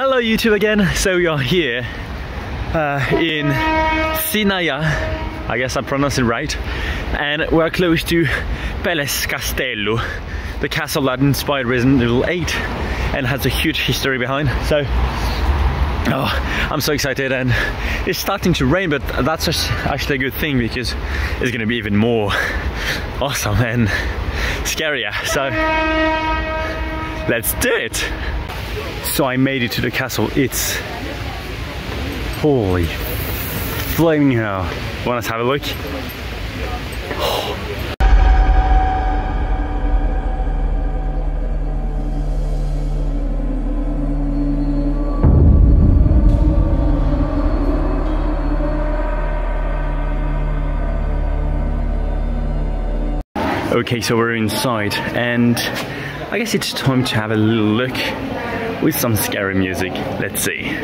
Hello YouTube again. So we are here uh, in Sinaia, I guess I pronounced it right. And we're close to Peles Castello, the castle that inspired Resident Evil 8 and has a huge history behind. So Oh, I'm so excited and it's starting to rain but that's actually a good thing because it's gonna be even more awesome and scarier so let's do it so I made it to the castle. It's holy flaming hell. Want to have a look? Okay, so we're inside and I guess it's time to have a little look with some scary music. Let's see.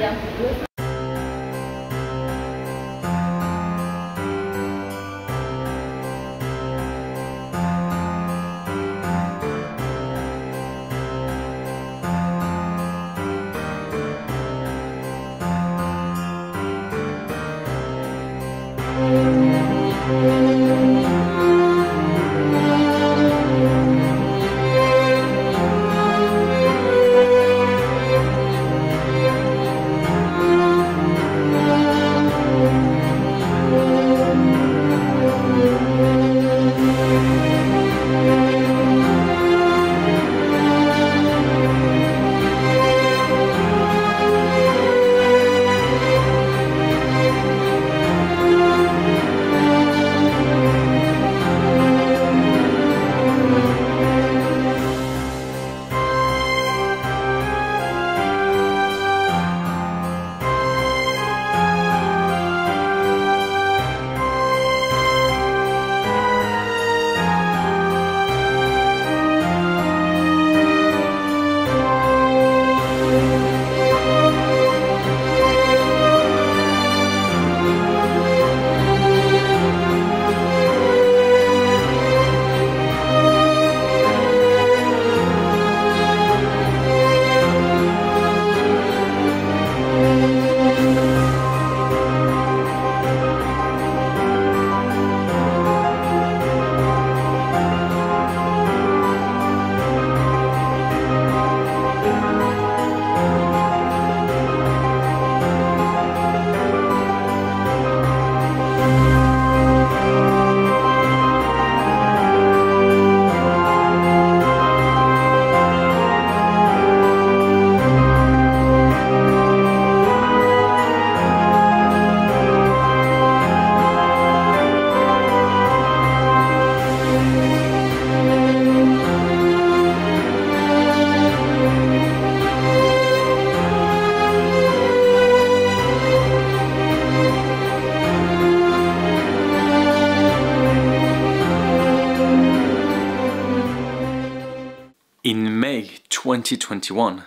In May 2021,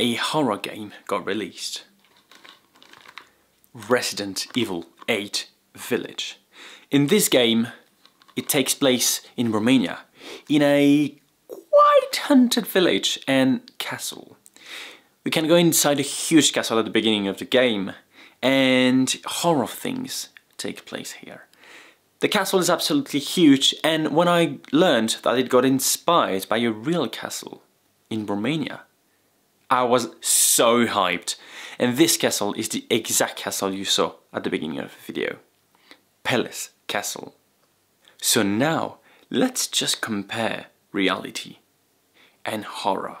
a horror game got released. Resident Evil 8 Village. In this game, it takes place in Romania, in a quite haunted village and castle. We can go inside a huge castle at the beginning of the game, and horror things take place here. The castle is absolutely huge and when I learned that it got inspired by a real castle in Romania, I was so hyped. And this castle is the exact castle you saw at the beginning of the video. Peles Castle. So now, let's just compare reality and horror.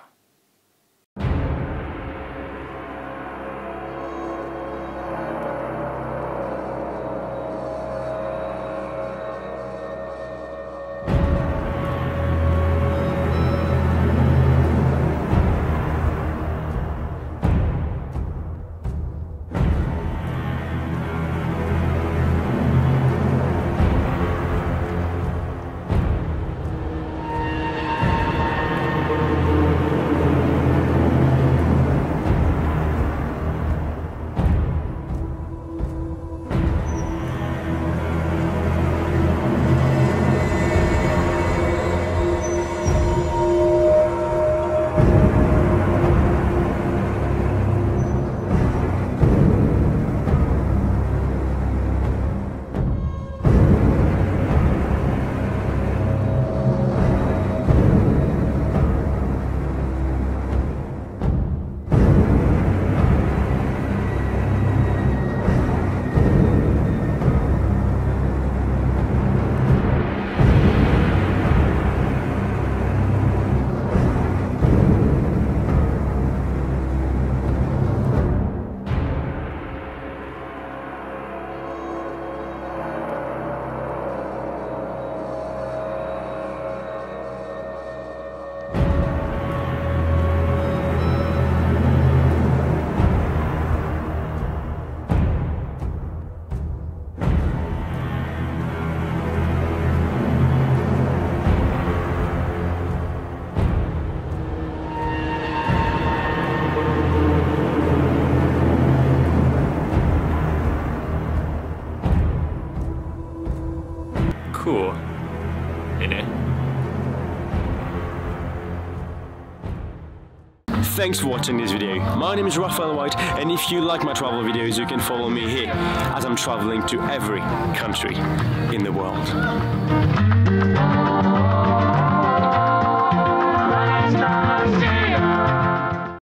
Cool, know? Thanks for watching this video. My name is Rafael White and if you like my travel videos you can follow me here as I'm traveling to every country in the world.